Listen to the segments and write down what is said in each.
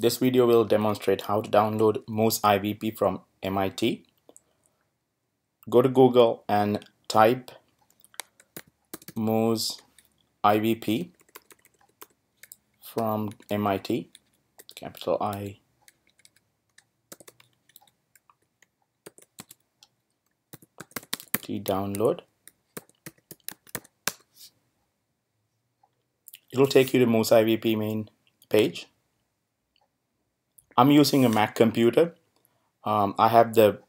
This video will demonstrate how to download MOOS-IvP from MIT. Go to Google and type Moose IVP from MIT, capital I. T download. It'll take you to MOOS-IvP main page. I'm using a Mac computer. Um, I have the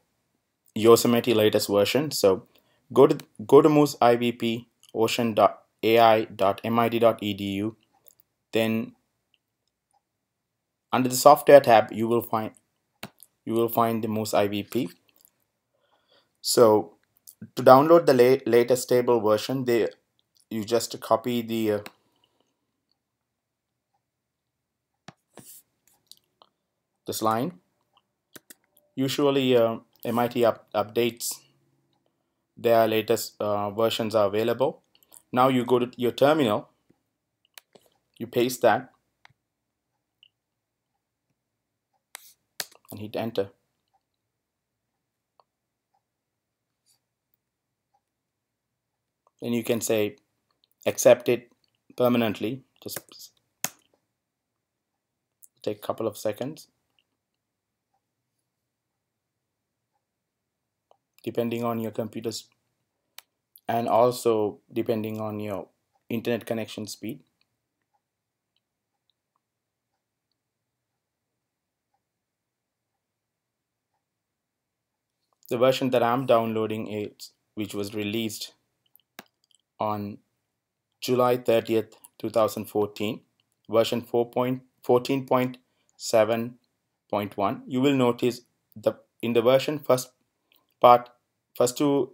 Yosemite latest version. So go to go to MOOS-IvP ocean.ai.mit.edu. Then under the software tab, you will find you will find the MOOS-IvP. So to download the la latest stable version, they you just copy the uh, this line. Usually uh, MIT up updates their latest uh, versions are available. Now you go to your terminal, you paste that and hit enter. And you can say accept it permanently. Just take a couple of seconds. Depending on your computer's and also depending on your internet connection speed. The version that I'm downloading is which was released on July 30th 2014 version 4.14.7.1 you will notice the in the version first part first two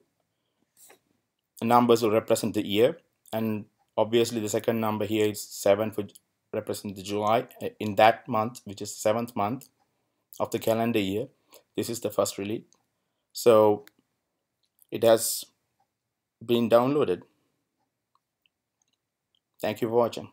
numbers will represent the year and obviously the second number here is 7 for represent the July uh, in that month which is seventh month of the calendar year. This is the first release. So it has been downloaded. Thank you for watching